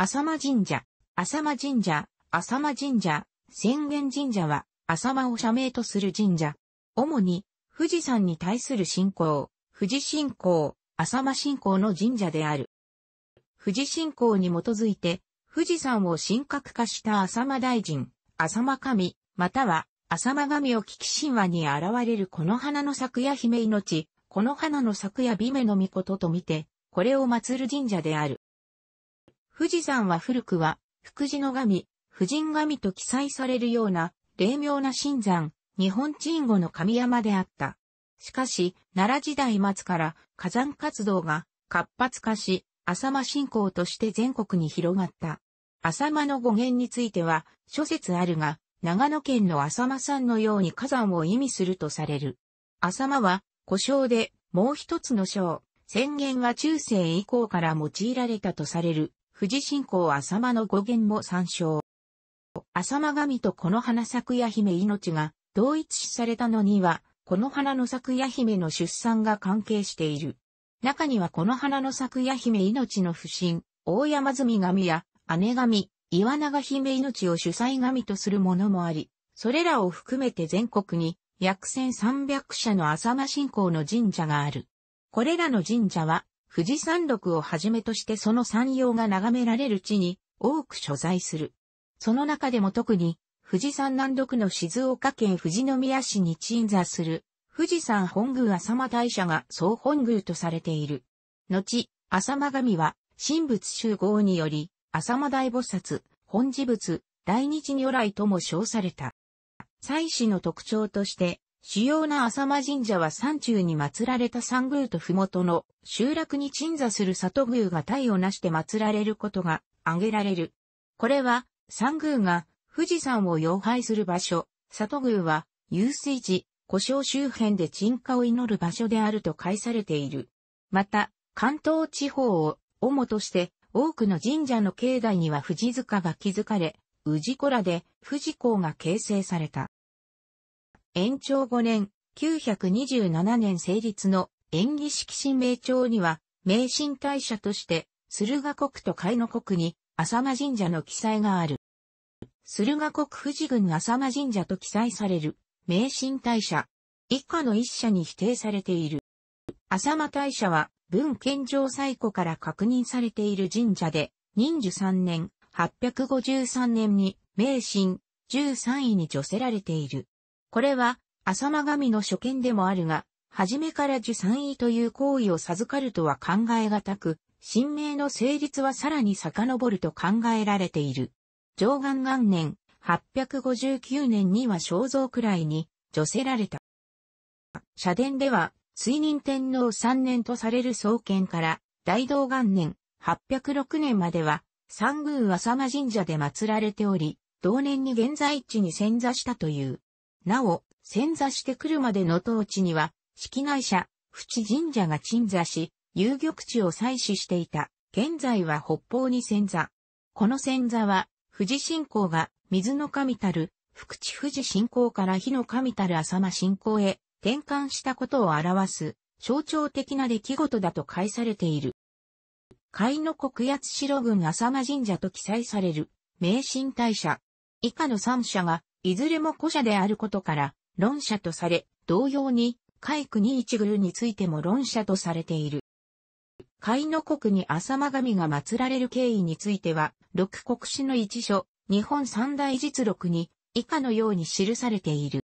浅間神社、浅間神社、浅間神社、宣言神社は、浅間を社名とする神社。主に、富士山に対する信仰、富士信仰、浅間信仰の神社である。富士信仰に基づいて、富士山を神格化した浅間大臣、浅間神、または、浅間神を危機神話に現れるこの花の咲や姫命、この花の咲や美女の御事と見て、これを祀る神社である。富士山は古くは、福寺の神、婦人神と記載されるような、霊妙な神山、日本鎮護の神山であった。しかし、奈良時代末から火山活動が活発化し、浅間信仰として全国に広がった。浅間の語源については、諸説あるが、長野県の浅間山のように火山を意味するとされる。浅間は、故障で、もう一つの章、宣言は中世以降から用いられたとされる富士信仰浅間の語源も参照。浅間神とこの花咲や姫命が同一視されたのには、この花の咲や姫の出産が関係している。中にはこの花の咲や姫命の不審、大山積神や姉神、岩永姫命を主催神とするものもあり、それらを含めて全国に約1300社の浅間信仰の神社がある。これらの神社は富士山麓をはじめとしてその山陽が眺められる地に多く所在する。その中でも特に富士山南麓の静岡県富士宮市に鎮座する富士山本宮浅間大社が総本宮とされている。後、浅間神は神仏集合により浅間大菩薩、本寺仏、大日如来とも称された。祭祀の特徴として主要な浅間神社は山中に祀られた山宮と麓の集落に鎮座する里宮が体をなして祀られることが挙げられる。これは山宮が富士山を妖拝する場所、里宮は遊水地、故障周辺で鎮火を祈る場所であると解されている。また、関東地方を主として多くの神社の境内には富士塚が築かれ、宇治古らで富士港が形成された。延長5年、927年成立の演技式神明朝には、明神大社として、駿河国と海の国に、浅間神社の記載がある。駿河国富士郡浅間神社と記載される、明神大社。以下の一社に否定されている。浅間大社は、文献上最古から確認されている神社で、任寿3年、853年に、明神、13位に除せられている。これは、浅間神の所見でもあるが、初めから受産位という行為を授かるとは考えがたく、神明の成立はさらに遡ると考えられている。上元元年、859年には肖像くらいに、除せられた。社殿では、追認天皇3年とされる創建から、大道元年、806年までは、三宮浅間神社で祀られており、同年に現在地に遷座したという。なお、遷座してくるまでの統治には、式内社、淵神社が鎮座し、遊玉地を採取していた。現在は北方に遷座。この遷座は、富士信仰が水の神たる、福地富士信仰から火の神たる浅間信仰へ転換したことを表す象徴的な出来事だと解されている。海の国八代郡浅間神社と記載される、名神大社。以下の三社がいずれも古社であることから、論者とされ、同様に、海国一宮についても論者とされている。海の国に浅間神が祀られる経緯については、六国史の一書、日本三大実録に、以下のように記されている。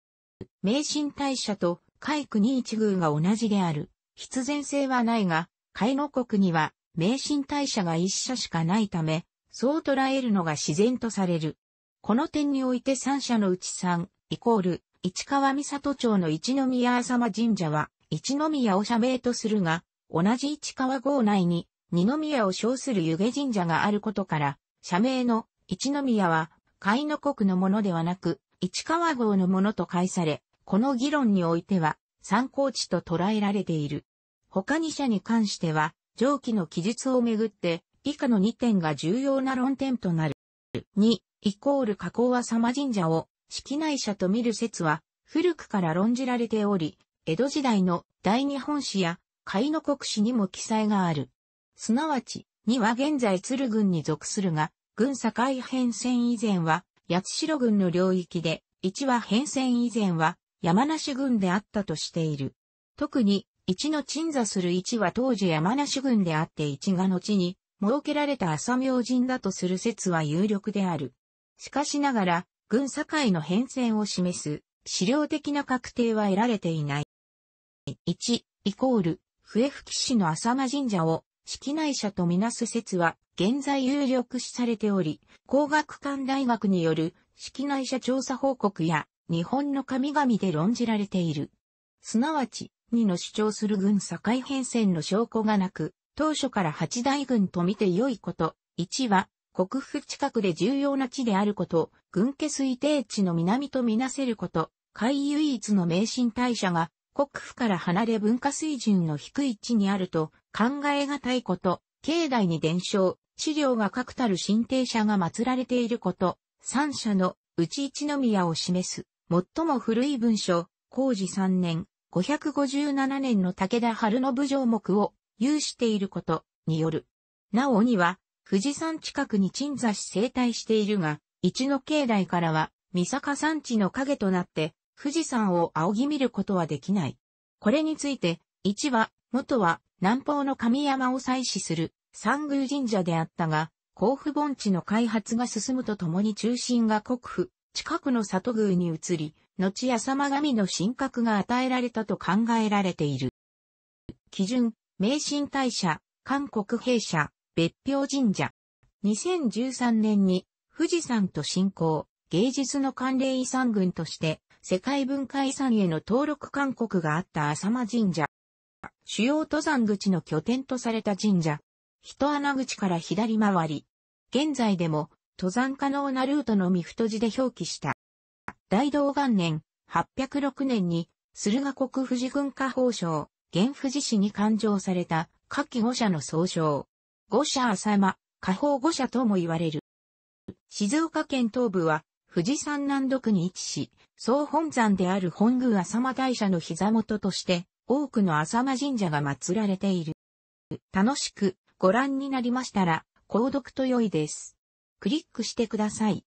名神大社と海国一宮が同じである。必然性はないが、海の国には名神大社が一社しかないため、そう捉えるのが自然とされる。この点において三社のうち三、イコール、市川三里町の一宮浅間神社は、一宮を社名とするが、同じ市川郷内に、二宮を称する湯気神社があることから、社名の一宮は、海の国のものではなく、市川郷のものと解され、この議論においては、参考値と捉えられている。他二社に関しては、上記の記述をめぐって、以下の2点が重要な論点となる。2、イコール加工は様神社を式内社と見る説は古くから論じられており、江戸時代の大日本史や海の国史にも記載がある。すなわち、2は現在鶴郡に属するが、郡境変遷以前は八代郡の領域で、1は変遷以前は山梨郡であったとしている。特に、1の鎮座する1は当時山梨郡であって1が後に設けられた朝明神だとする説は有力である。しかしながら、郡境の変遷を示す資料的な確定は得られていない。1、イコール、笛吹市の浅間神社を、式内社とみなす説は、現在有力視されており、工学館大学による、式内社調査報告や、日本の神々で論じられている。すなわち、2の主張する軍境変遷の証拠がなく、当初から八大軍と見て良いこと、1は、国府近くで重要な地であること、軍家推定地の南とみなせること、海唯一の迷信大社が国府から離れ文化水準の低い地にあると考えがたいこと、境内に伝承、資料が確たる神帝社が祀られていること、三社の内一宮を示す、最も古い文書、工事三年、557年の武田春の武条目を有していることによる。なおには、富士山近くに鎮座し生態しているが、一の境内からは、三坂山地の影となって、富士山を仰ぎ見ることはできない。これについて、一は、元は南方の神山を祭祀する三宮神社であったが、甲府盆地の開発が進むとともに中心が国府、近くの里宮に移り、後浅間神の神格が与えられたと考えられている。基準、迷信大社、韓国兵社、別表神社。2013年に富士山と信仰、芸術の関連遺産群として世界文化遺産への登録勧告があった浅間神社。主要登山口の拠点とされた神社。人穴口から左回り。現在でも登山可能なルートのみ太字で表記した。大道元年、806年に、駿河国富士軍下法省、現富士市に勘定された、下記五社の総称。五社浅間、下方五社とも言われる。静岡県東部は、富士山南独に位置し、総本山である本宮浅間大社の膝元として、多くの浅間神社が祀られている。楽しくご覧になりましたら、購読と良いです。クリックしてください。